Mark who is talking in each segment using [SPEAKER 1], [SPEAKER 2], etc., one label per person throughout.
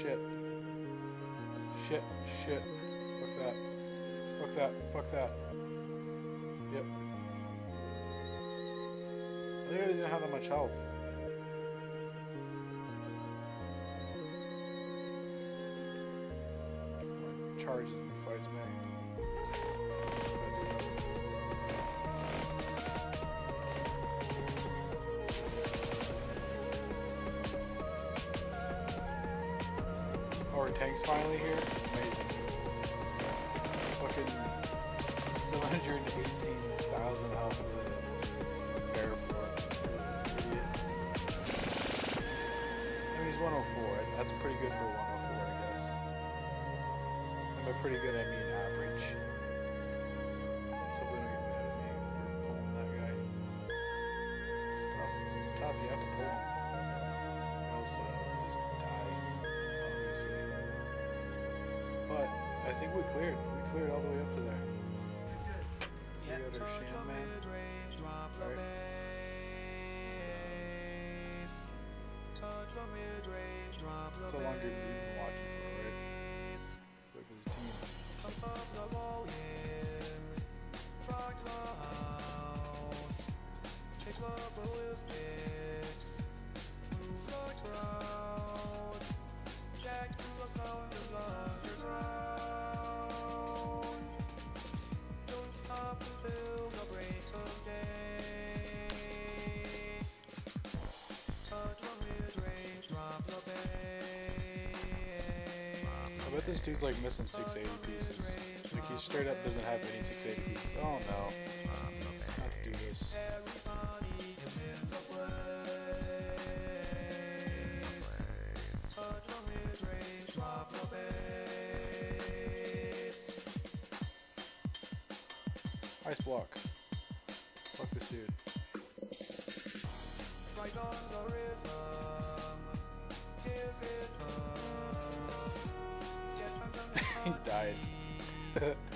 [SPEAKER 1] Shit. Shit. Shit. Fuck that. Fuck that. Fuck that. Yep. I think he doesn't have that much health. Charges and fights me. Our tank's finally here? Amazing. Fucking 718,000 health with a bear an idiot. I mean, he's 104. That's pretty good for 104, I guess. And by pretty good, I mean average. For. It's tough. You have to pull him. Or uh, obviously. But I think we cleared. We cleared all the way up to there. We got our shaman. Right. That's how long you've been watching for, right? Look at his team. I bet this dude's like missing 680 pieces. Like he straight up doesn't have any 680 pieces. Oh no. he died.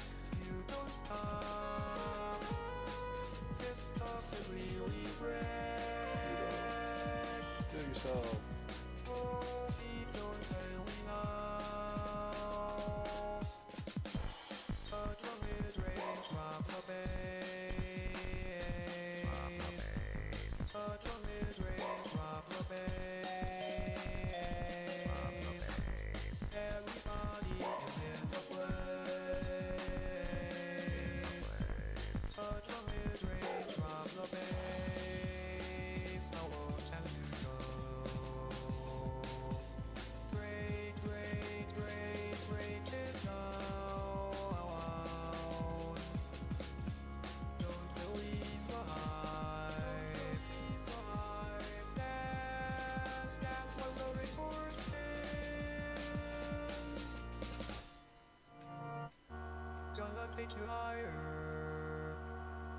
[SPEAKER 2] Take you higher.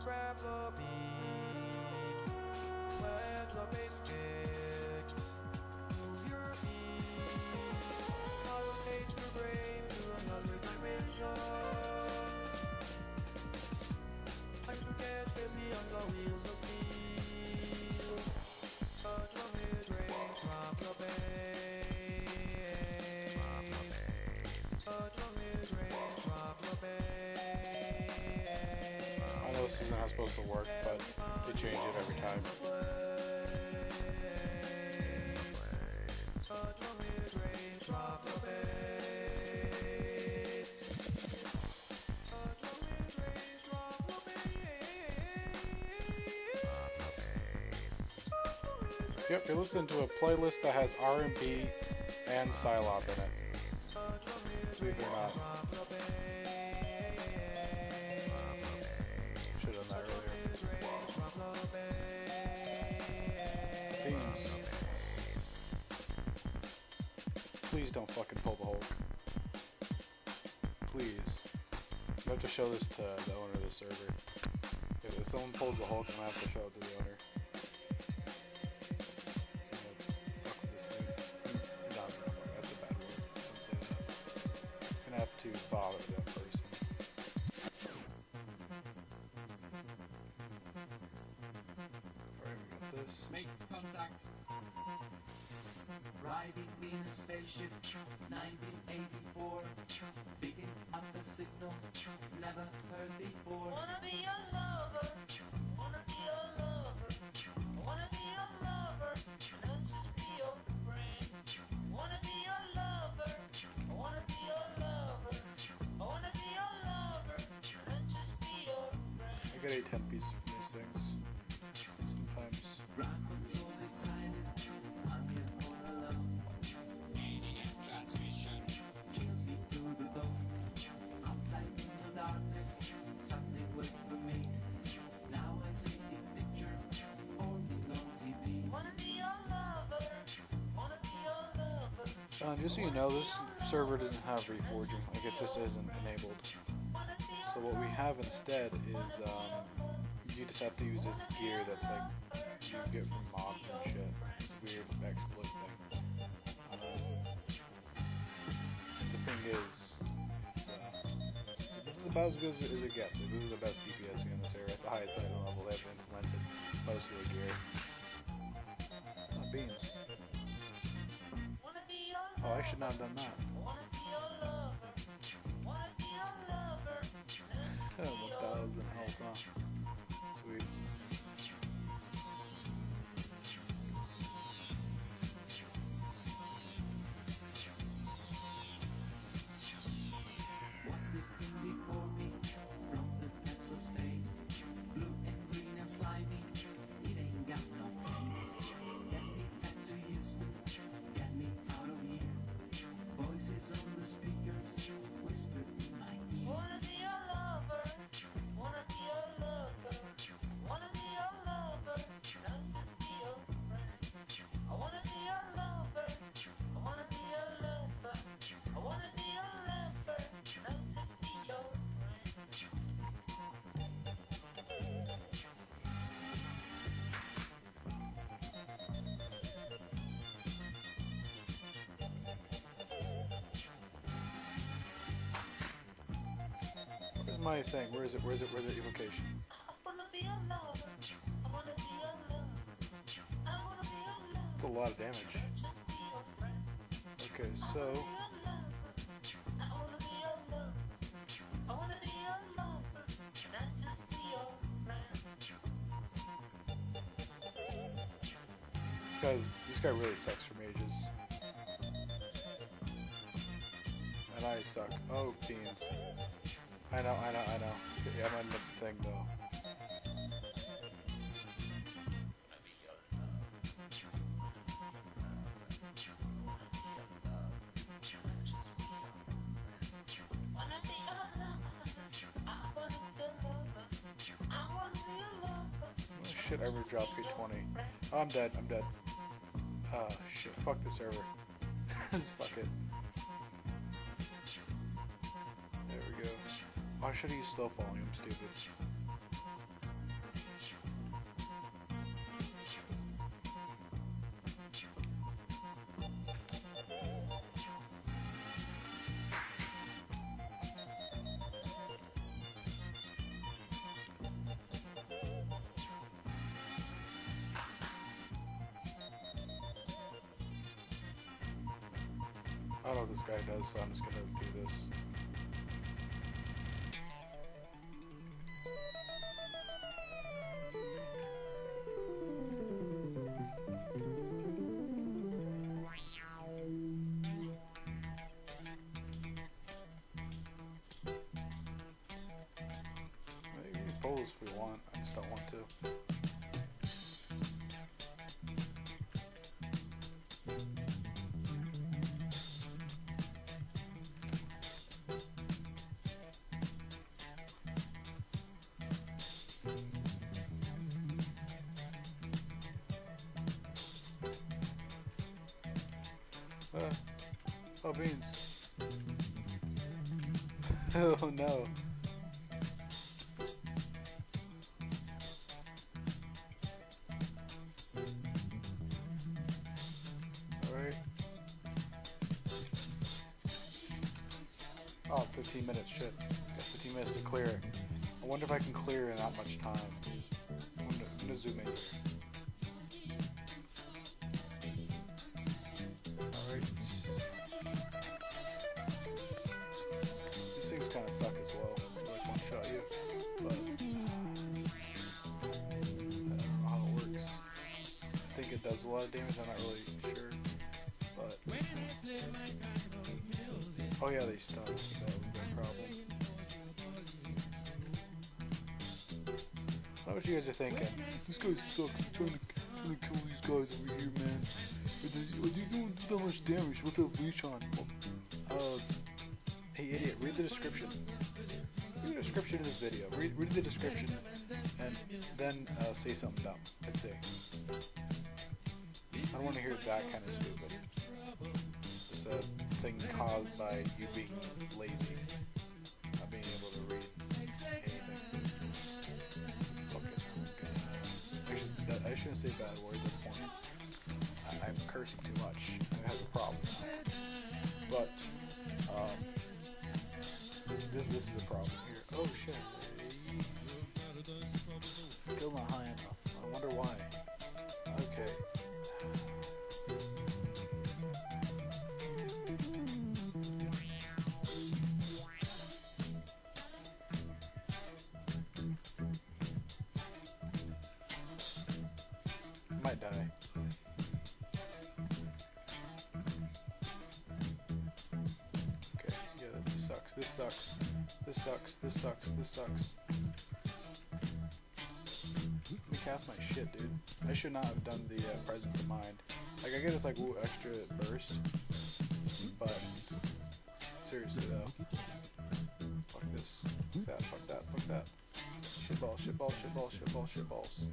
[SPEAKER 2] Grab the beat. Let the bass
[SPEAKER 1] supposed to work, but they change it every time. Yep, you're listening to a playlist that has R&B and Psylop in it. Believe it or not. Pull the Hulk. Please. I have to show this to the owner of the server. If, someone pulls the Hulk, I'm gonna have to show it to the owner. Fuck this dude. No, no, no, that's a bad word. Don't say that. He's gonna have to bother that
[SPEAKER 3] Riding in a spaceship, 1984. Picking up a signal, never heard before.
[SPEAKER 4] Wanna be a lover, wanna be a lover, wanna be a lover, not just be your friend. Wanna be a lover, wanna be a lover, wanna be a lover, not just be your friend.
[SPEAKER 1] I get a 10 piece Uh, just so you know, this server doesn't have reforging. Like, it just isn't enabled. So what we have instead is, um, you just have to use this gear that's like, you get from mobs and shit. It's a weird exploit thing. Um, the thing is, uh, this is about as good as, it gets. This is the best DPS in this area. It's the highest item level they've implemented most of the gear. Uh, beans. I should not have done that.
[SPEAKER 3] My
[SPEAKER 1] thing? Where is it? Where is it? Where's the evocation?
[SPEAKER 4] I a lover, I wanna be a lover, I wanna be a lover,
[SPEAKER 1] That's a lot of damage. Okay, so this guy's this guy really sucks for mages. And I suck. Oh, beans. I know, I know, I know. Yeah, I'm in the thing though. Oh, shit, I already dropped K20. Oh, I'm dead, I'm dead. Ah, shit, fuck the server. Just fuck it. Why should use slow volume, stupid. I don't know what this guy does, so I'm just gonna do this. Oh, beans. oh no. Does a lot of damage. I'm not really sure, but oh yeah, they stun. That was their problem. I don't know what you guys are thinking. This guy sucks. I'm trying to, trying to kill these guys over here, man. But they- What are you doing that much damage? What the leech on? Uh, hey idiot, read the description. Read the description of this video. Read, read the description and then uh, say something dumb. Let's see. I don't want to hear that kind of stupid. It's a thing caused by you being lazy. Not being able to read anything. It. I, I shouldn't say bad words, at pointing. point. I'm cursing too much. I have a problem. But, um, this, this is a problem here. Oh shit. Might die. Okay, yeah, this sucks. This sucks. This sucks. This sucks. This sucks. Let me cast my shit, dude. I should not have done the uh, presence of mind. Like, I get this, like, ooh, extra burst. But, seriously, though. Fuck this. Fuck that, fuck that, fuck that. Shitball, shitball, shitball, shitball, shitballs.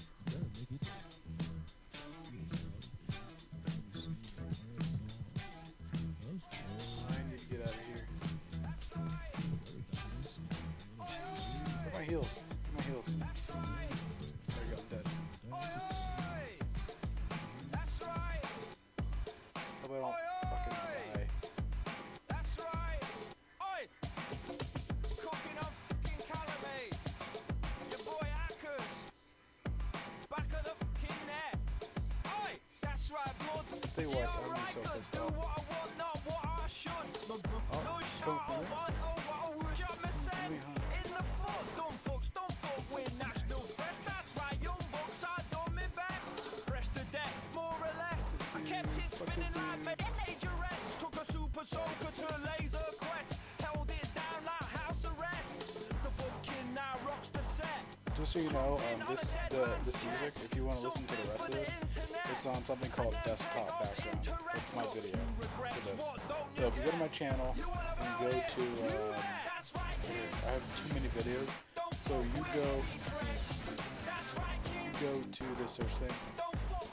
[SPEAKER 2] Blood.
[SPEAKER 1] Tell you what,
[SPEAKER 2] Yeah,
[SPEAKER 1] I'm so pissed
[SPEAKER 2] do
[SPEAKER 1] off.
[SPEAKER 2] what I want, not what
[SPEAKER 1] Oh,
[SPEAKER 2] No
[SPEAKER 1] come
[SPEAKER 2] shot
[SPEAKER 1] for
[SPEAKER 2] I
[SPEAKER 1] me.
[SPEAKER 2] want, what I would. Shot me said,
[SPEAKER 1] Really, huh?
[SPEAKER 2] in the foot. Dumb fucks, don't fuck with national fresh. That's right, young bucks, I done best. Fresh to more or less. I kept it spinning like me. Took a super soaker to
[SPEAKER 1] Just so you know, um, this the this music, if you want to listen to the rest of this, it's on something called desktop background. That's my video for this. So if you go to my channel and go to, um. I have too many videos. So you go, you go to the search thing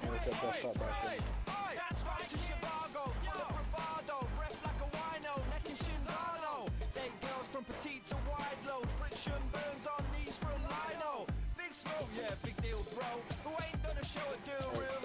[SPEAKER 1] and look up desktop background.
[SPEAKER 2] Yeah, big deal, bro. Who ain't gonna show or do real?